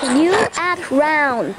You add round.